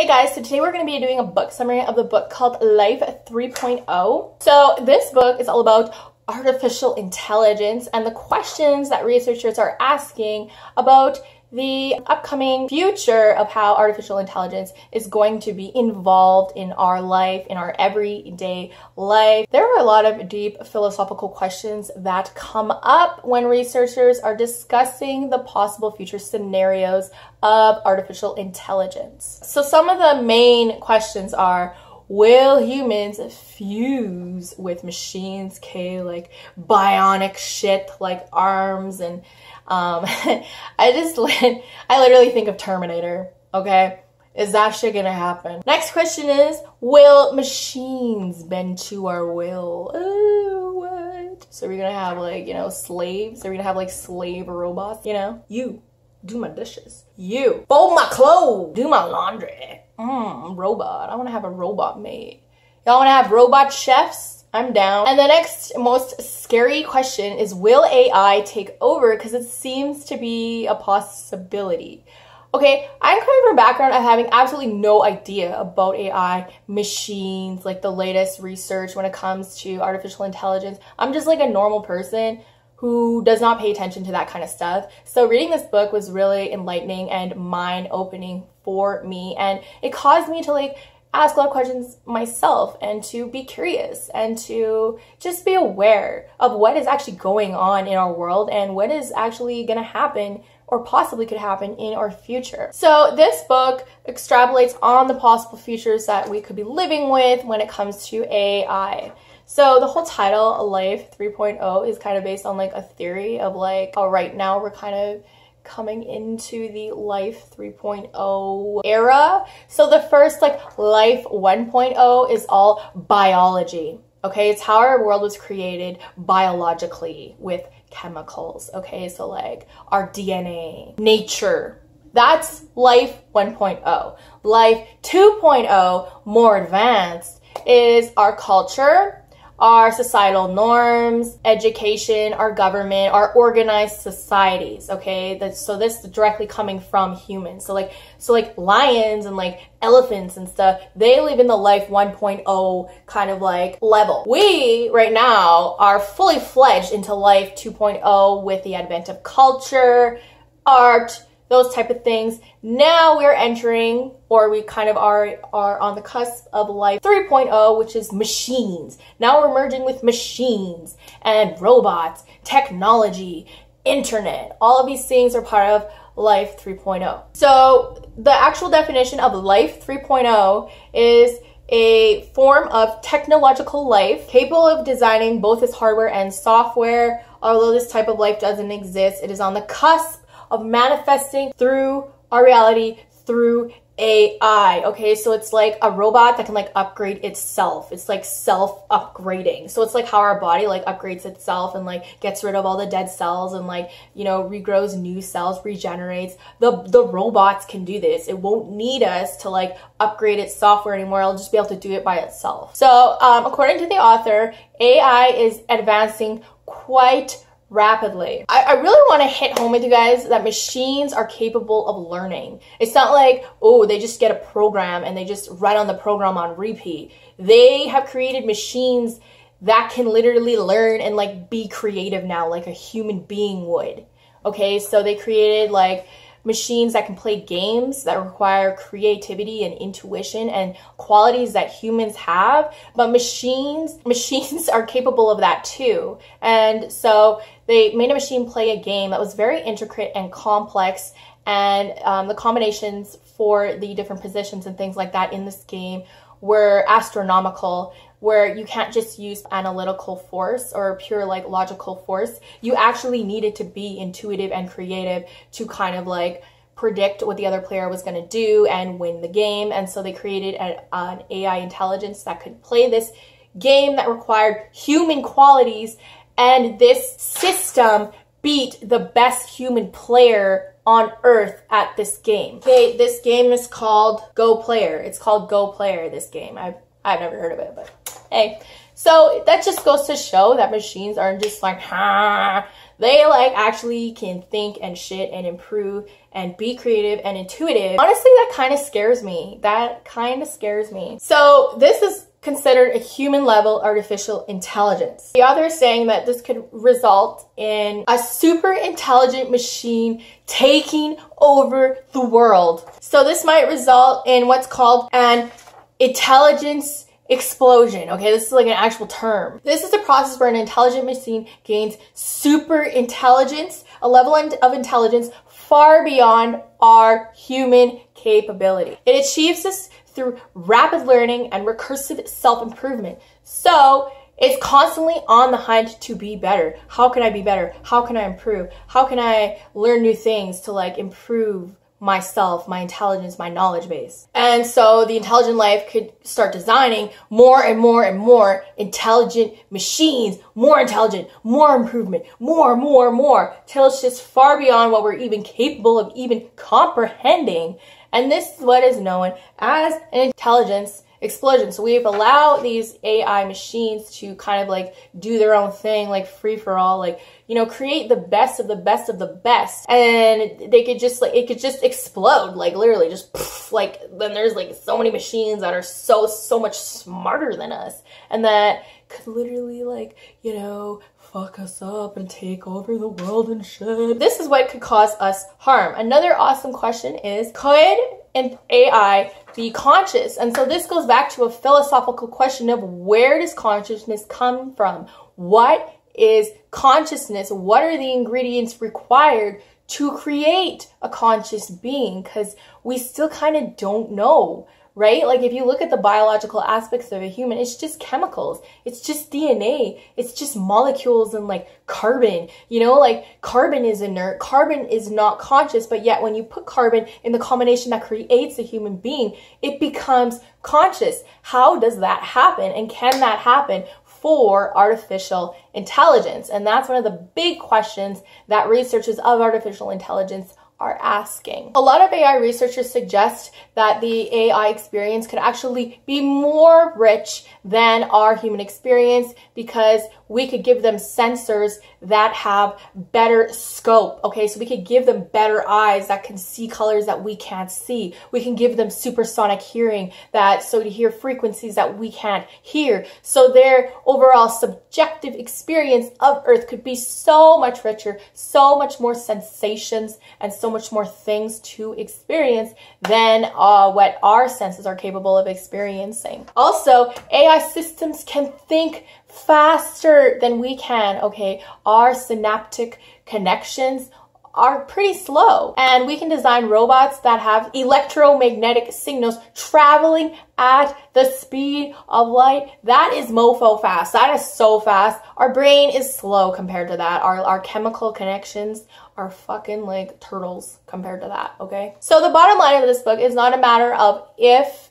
Hey guys, so today we're going to be doing a book summary of the book called Life 3.0. So this book is all about artificial intelligence and the questions that researchers are asking about the upcoming future of how artificial intelligence is going to be involved in our life, in our everyday life. There are a lot of deep philosophical questions that come up when researchers are discussing the possible future scenarios of artificial intelligence. So some of the main questions are, will humans fuse with machines okay like bionic shit like arms and um i just i literally think of terminator okay? Is that shit gonna happen? Next question is will machines bend to our will? Ooh, what? So we're gonna have like you know slaves? Are we gonna have like slave robots? You know you do my dishes you fold my clothes do my laundry Mm, robot. I want to have a robot maid. Y'all want to have robot chefs? I'm down. And the next most scary question is will AI take over? Because it seems to be a possibility. Okay, I'm coming from a background of having absolutely no idea about AI, machines, like the latest research when it comes to artificial intelligence. I'm just like a normal person who does not pay attention to that kind of stuff. So reading this book was really enlightening and mind opening for me and it caused me to like ask a lot of questions myself and to be curious and to just be aware of what is actually going on in our world and what is actually going to happen or possibly could happen in our future. So this book extrapolates on the possible futures that we could be living with when it comes to AI. So the whole title, Life 3.0, is kind of based on like a theory of like, oh, right now we're kind of coming into the life 3.0 era. So the first like life 1.0 is all biology. Okay, it's how our world was created biologically with chemicals. Okay, so like our DNA, nature. That's life 1.0. Life 2.0, more advanced, is our culture, our societal norms, education, our government, our organized societies, okay? That's, so this is directly coming from humans. So like, so like lions and like elephants and stuff, they live in the life 1.0 kind of like level. We right now are fully fledged into life 2.0 with the advent of culture, art, those type of things. Now we're entering, or we kind of are, are on the cusp of life 3.0, which is machines. Now we're merging with machines and robots, technology, internet. All of these things are part of life 3.0. So the actual definition of life 3.0 is a form of technological life capable of designing both its hardware and software. Although this type of life doesn't exist, it is on the cusp of manifesting through our reality through AI. Okay, so it's like a robot that can like upgrade itself. It's like self upgrading. So it's like how our body like upgrades itself and like gets rid of all the dead cells and like, you know, regrows new cells, regenerates. The the robots can do this. It won't need us to like upgrade its software anymore. It'll just be able to do it by itself. So, um, according to the author, AI is advancing quite rapidly. I, I really want to hit home with you guys that machines are capable of learning. It's not like, oh, they just get a program and they just run on the program on repeat. They have created machines that can literally learn and like be creative now like a human being would. Okay, so they created like machines that can play games that require creativity and intuition and qualities that humans have but machines machines are capable of that too and so they made a machine play a game that was very intricate and complex and um, the combinations for the different positions and things like that in this game were astronomical where you can't just use analytical force or pure like logical force. You actually needed to be intuitive and creative to kind of like predict what the other player was going to do and win the game. And so they created an, an AI intelligence that could play this game that required human qualities. And this system beat the best human player on earth at this game. Okay, this game is called Go Player. It's called Go Player, this game. I've, I've never heard of it, but hey. So that just goes to show that machines aren't just like, ha, they like actually can think and shit and improve and be creative and intuitive. Honestly, that kind of scares me. That kind of scares me. So this is considered a human level artificial intelligence. The author is saying that this could result in a super intelligent machine taking over the world. So this might result in what's called an intelligence explosion. Okay, this is like an actual term. This is a process where an intelligent machine gains super intelligence, a level of intelligence far beyond our human capability. It achieves this through rapid learning and recursive self-improvement. So it's constantly on the hunt to be better. How can I be better? How can I improve? How can I learn new things to like improve myself, my intelligence, my knowledge base. And so the intelligent life could start designing more and more and more intelligent machines, more intelligent, more improvement, more, more, more, till it's just far beyond what we're even capable of even comprehending. And this is what is known as an intelligence explosion. So we've allowed these AI machines to kind of like do their own thing, like free for all, like, you know, create the best of the best of the best. And they could just like, it could just explode, like literally just poof, like, then there's like so many machines that are so, so much smarter than us. And that could literally like, you know, fuck us up and take over the world and shit. This is what could cause us harm. Another awesome question is, could an AI be conscious? And so this goes back to a philosophical question of where does consciousness come from? What is consciousness? What are the ingredients required to create a conscious being? Because we still kind of don't know right? Like if you look at the biological aspects of a human, it's just chemicals. It's just DNA. It's just molecules and like carbon. You know, like carbon is inert. Carbon is not conscious, but yet when you put carbon in the combination that creates a human being, it becomes conscious. How does that happen? And can that happen for artificial intelligence? And that's one of the big questions that researchers of artificial intelligence are asking. A lot of AI researchers suggest that the AI experience could actually be more rich than our human experience because we could give them sensors that have better scope. Okay, so we could give them better eyes that can see colors that we can't see. We can give them supersonic hearing that so to hear frequencies that we can't hear. So their overall subjective experience of Earth could be so much richer, so much more sensations and so much more things to experience than uh, what our senses are capable of experiencing. Also, AI systems can think faster than we can, okay? Our synaptic connections are pretty slow. And we can design robots that have electromagnetic signals traveling at the speed of light. That is mofo fast. That is so fast. Our brain is slow compared to that. Our, our chemical connections are fucking like turtles compared to that, okay? So the bottom line of this book is not a matter of if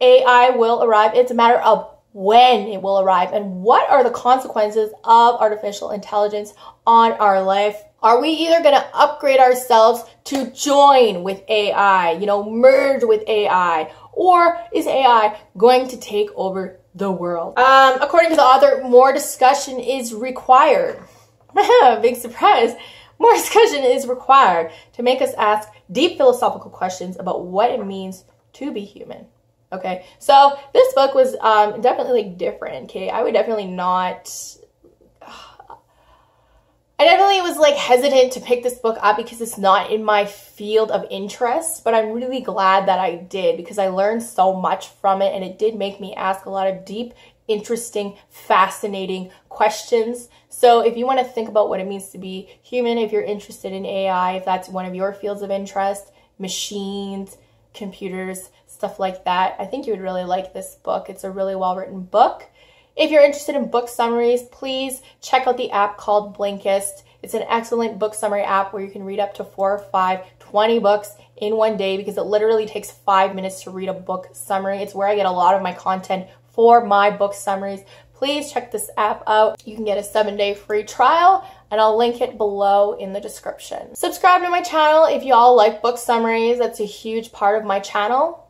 AI will arrive. It's a matter of when it will arrive and what are the consequences of artificial intelligence on our life. Are we either going to upgrade ourselves to join with AI, you know, merge with AI, or is AI going to take over the world? Um, according to the author, more discussion is required. Big surprise. More discussion is required to make us ask deep philosophical questions about what it means to be human. Okay, so this book was um, definitely like different. Okay, I would definitely not. I definitely was like hesitant to pick this book up because it's not in my field of interest, but I'm really glad that I did because I learned so much from it and it did make me ask a lot of deep, interesting, fascinating questions. So if you want to think about what it means to be human, if you're interested in AI, if that's one of your fields of interest, machines, computers, stuff like that. I think you would really like this book. It's a really well written book. If you're interested in book summaries, please check out the app called Blinkist. It's an excellent book summary app where you can read up to four, five, 20 books in one day because it literally takes five minutes to read a book summary. It's where I get a lot of my content for my book summaries. Please check this app out. You can get a seven day free trial and I'll link it below in the description. Subscribe to my channel if y'all like book summaries. That's a huge part of my channel.